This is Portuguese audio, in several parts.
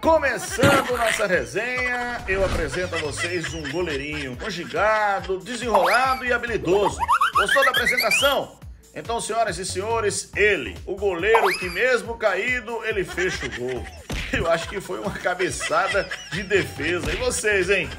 Começando nossa resenha, eu apresento a vocês um goleirinho conjugado, desenrolado e habilidoso. Gostou da apresentação? Então, senhoras e senhores, ele, o goleiro que mesmo caído, ele fecha o gol. Eu acho que foi uma cabeçada de defesa. E vocês, hein?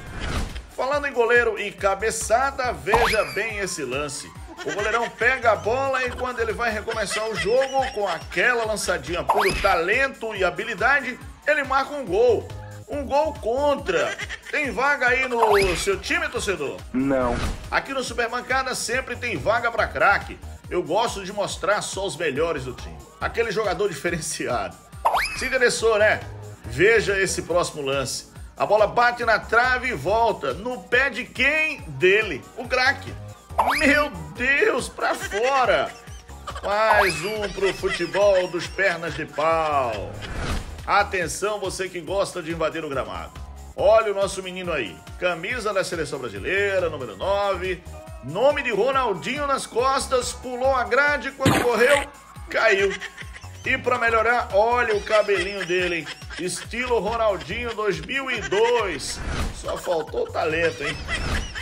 Falando em goleiro e cabeçada, veja bem esse lance. O goleirão pega a bola e quando ele vai recomeçar o jogo, com aquela lançadinha puro talento e habilidade, ele marca um gol. Um gol contra. Tem vaga aí no seu time, torcedor? Não. Aqui no Superbancada sempre tem vaga para craque. Eu gosto de mostrar só os melhores do time. Aquele jogador diferenciado. Se interessou, né? Veja esse próximo lance. A bola bate na trave e volta. No pé de quem? Dele, o craque. Meu Deus, pra fora! Mais um pro futebol dos pernas de pau. Atenção, você que gosta de invadir o gramado. Olha o nosso menino aí. Camisa da seleção brasileira, número 9. Nome de Ronaldinho nas costas, pulou a grade quando correu, caiu. E para melhorar, olha o cabelinho dele, hein? Estilo Ronaldinho 2002. Só faltou talento, hein?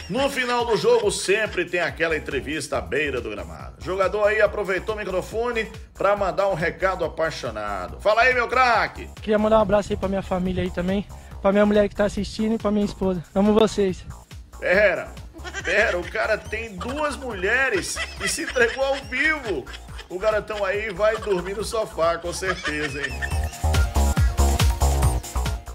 No final do jogo sempre tem aquela entrevista à beira do gramado. O jogador aí aproveitou o microfone para mandar um recado apaixonado. Fala aí, meu craque. Queria mandar um abraço aí pra minha família aí também, pra minha mulher que tá assistindo e pra minha esposa. Amo vocês. Pera, pera, o cara tem duas mulheres e se entregou ao vivo. O garotão aí vai dormir no sofá, com certeza, hein?